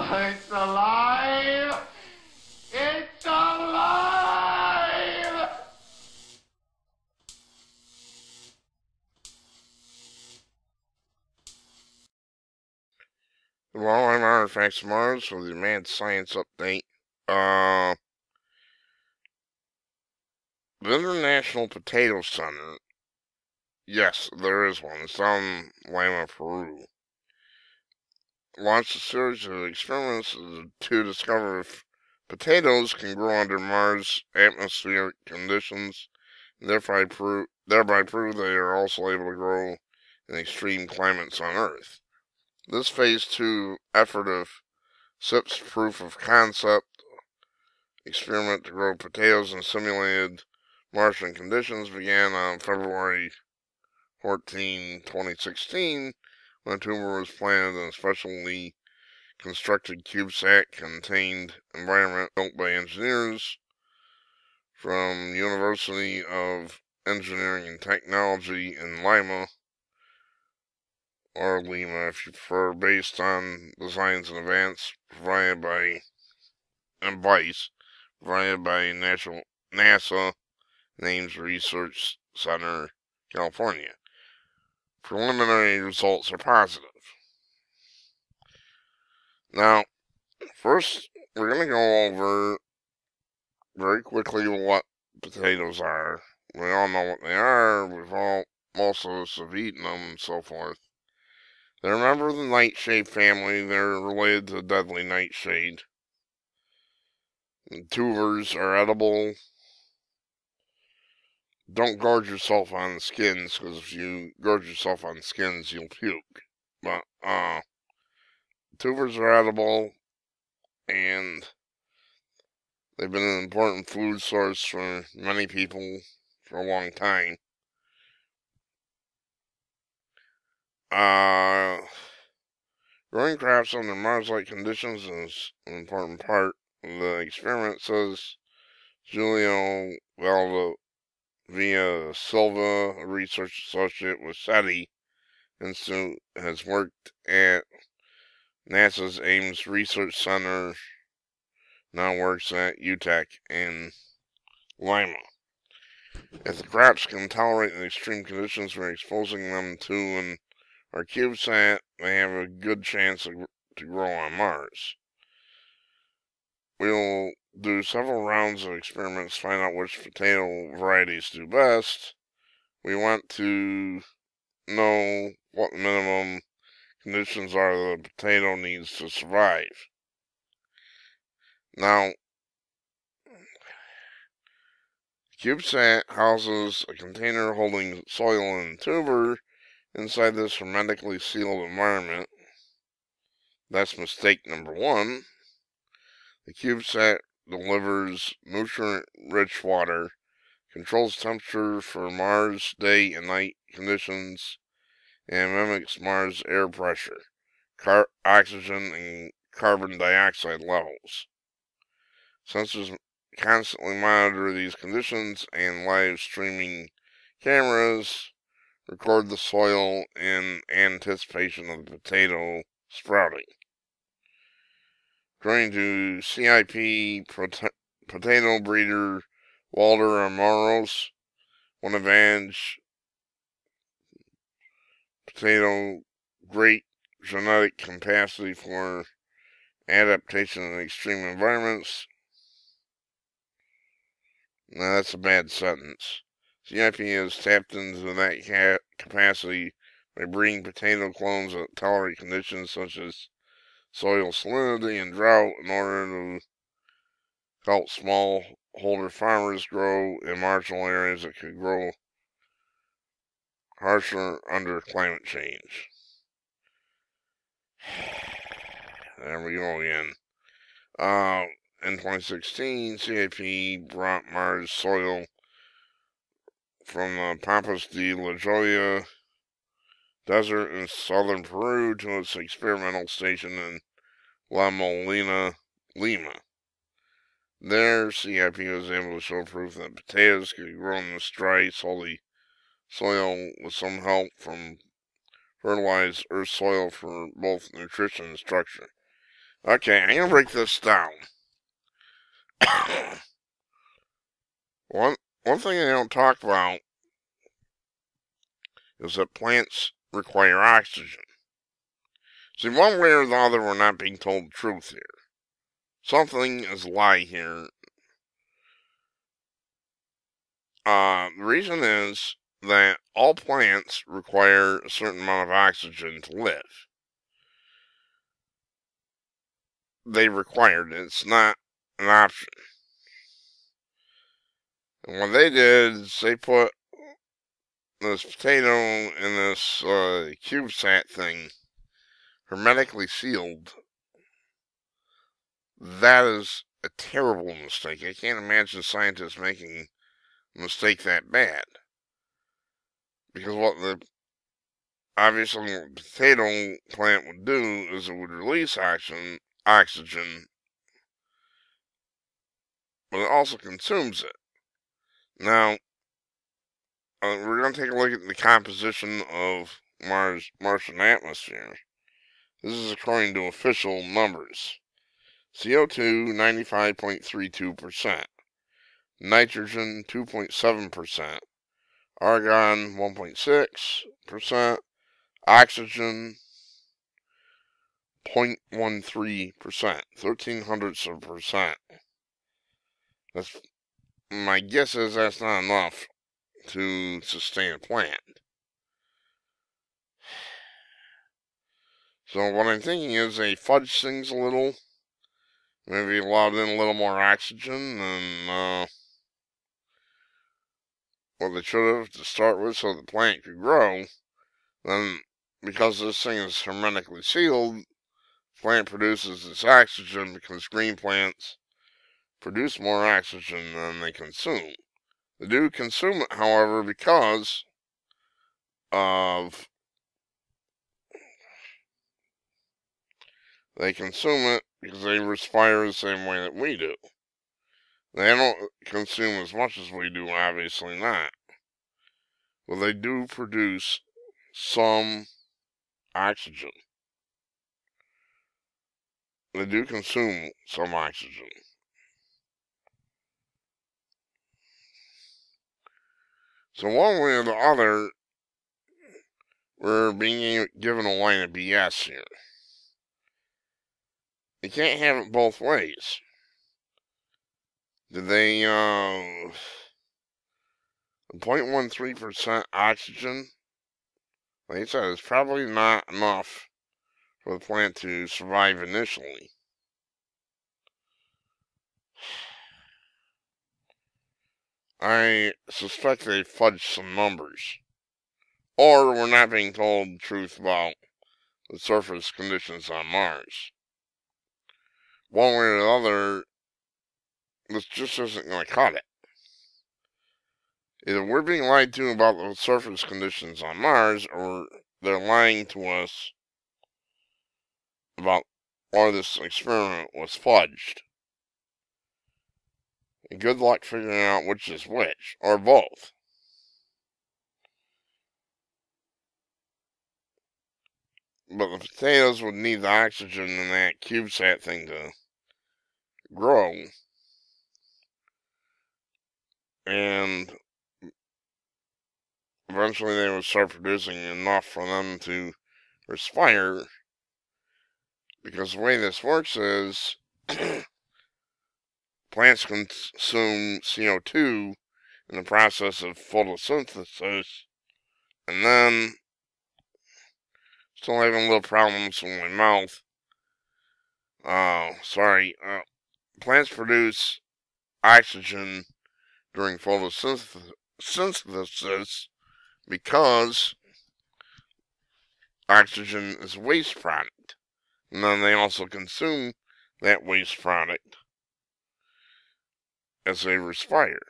It's alive! It's alive! Well, I'm Artifacts of Mars with the Mad Science Update. Uh, the International Potato Center. Yes, there is one. It's in Lima, Peru. Launched a series of experiments to discover if potatoes can grow under Mars atmospheric conditions, and thereby prove, thereby prove they are also able to grow in extreme climates on Earth. This phase two effort of CIP's proof of concept experiment to grow potatoes in simulated Martian conditions began on February 14, 2016, a tuber was planted in a specially constructed CubeSat contained environment built by engineers from University of Engineering and Technology in Lima, or Lima if you prefer, based on designs in advance provided by and advice provided by National NASA Ames Research Center, California. Preliminary results are positive. Now, first, we're going to go over very quickly what potatoes are. We all know what they are. We've all, most of us have eaten them and so forth. They're a member of the nightshade family. They're related to the deadly nightshade. And tubers are edible. Don't gorge yourself on skins, because if you gorge yourself on skins, you'll puke. But, uh, tubers are edible, and they've been an important food source for many people for a long time. Uh, growing crops under Mars-like conditions is an important part of the experiment, says Julio Valdivia Silva, a research associate with SETI Institute, has worked at NASA's Ames Research Center, now works at UTEC in Lima. If the crops can tolerate the extreme conditions we're exposing them to in our CubeSat they have a good chance to grow on Mars. We'll do several rounds of experiments to find out which potato varieties do best. We want to know what the minimum conditions are the potato needs to survive. Now, CubeSat houses a container holding soil and tuber inside this hermetically sealed environment. That's mistake number one. The CubeSat delivers nutrient-rich water, controls temperature for Mars day and night conditions, and mimics Mars air pressure, car oxygen, and carbon dioxide levels. Sensors constantly monitor these conditions, and live streaming cameras record the soil in anticipation of the potato sprouting. According to CIP potato breeder Walter Amoros, one of advantage potato great genetic capacity for adaptation in extreme environments. Now that's a bad sentence. CIP has tapped into that capacity by breeding potato clones that tolerate conditions such as soil salinity and drought in order to help smallholder farmers grow in marginal areas that could grow harsher under climate change. There we go again. Uh, in 2016, CIP brought Mars soil from the Pampas de la Joya desert in southern Peru to its experimental station in La Molina, Lima. There, CIP was able to show proof that potatoes could grow in this dry, salty soil with some help from fertilized earth soil for both nutrition and structure. Okay, I'm gonna break this down. one one thing they don't talk about is that plants require oxygen. See, one way or the other, we're not being told the truth here. Something is lie here. Uh, the reason is that all plants require a certain amount of oxygen to live. They required it. It's not an option. And what they did is they put this potato in this uh, CubeSat thing hermetically sealed. That is a terrible mistake. I can't imagine scientists making a mistake that bad. Because what the obviously what the potato plant would do is it would release oxygen, oxygen, but it also consumes it. Now, uh, we're going to take a look at the composition of Mars Martian atmosphere. This is according to official numbers. CO2 95.32%, nitrogen 2.7%, argon 1.6%, oxygen 0.13%, 13 hundredths of a percent. That's my guess is that's not enough to sustain a plant. So what I'm thinking is they fudge things a little, maybe allowed in a little more oxygen and uh, what they should have to start with so the plant could grow. Then because this thing is hermetically sealed, plant produces this oxygen because green plants produce more oxygen than they consume. They do consume it, however, because of they consume it because they respire the same way that we do. They don't consume as much as we do, obviously not. But they do produce some oxygen. They do consume some oxygen. So one way or the other, we're being given a line of BS here. You can't have it both ways. Did they, uh, 0.13% oxygen, like I said, is probably not enough for the plant to survive initially. I suspect they fudged some numbers. Or we're not being told the truth about the surface conditions on Mars. One way or the other, this just isn't going to cut it. Either we're being lied to about the surface conditions on Mars, or they're lying to us about why this experiment was fudged. And good luck figuring out which is which, or both. But the potatoes would need the oxygen in that CubeSat thing to grow. And eventually they would start producing enough for them to respire. Because the way this works is plants consume CO2 in the process of photosynthesis, and then still having a little problems with my mouth. Uh, sorry. Uh, plants produce oxygen during photosynthesis because oxygen is a waste product. And then they also consume that waste product as they respire.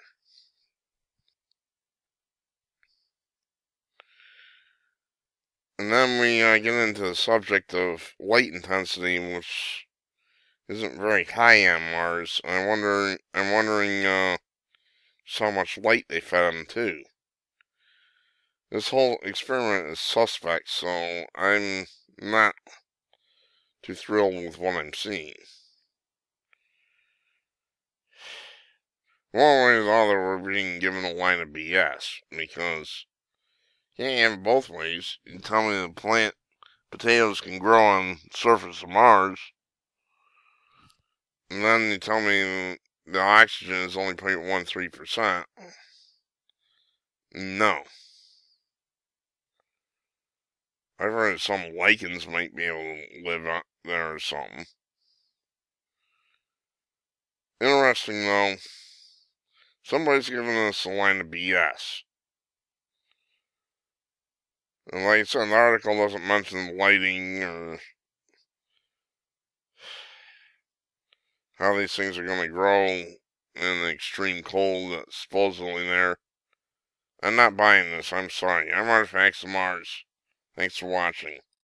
And then we uh, get into the subject of light intensity, which isn't very high on Mars. I wonder, I'm wondering uh, how much light they fed them too. This whole experiment is suspect, so I'm not too thrilled with what I'm seeing. One way or the other, we're being given a line of BS because you can't have it both ways. You tell me the plant potatoes can grow on the surface of Mars, and then you tell me the oxygen is only 0.13%. No. I've heard some lichens might be able to live out there or something. Interesting though, somebody's giving us a line of BS. And like I said, the article doesn't mention lighting or how these things are going to grow in the extreme cold that's supposedly there. I'm not buying this, I'm sorry. I'm Artifacts of Mars. Thanks for watching.